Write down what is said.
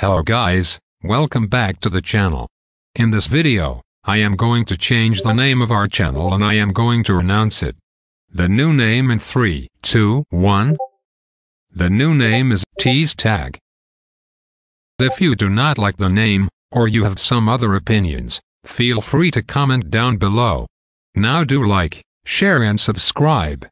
Hello guys, welcome back to the channel. In this video, I am going to change the name of our channel and I am going to announce it. The new name in 3, 2, 1. The new name is T's TAG. If you do not like the name, or you have some other opinions, feel free to comment down below. Now do like, share and subscribe.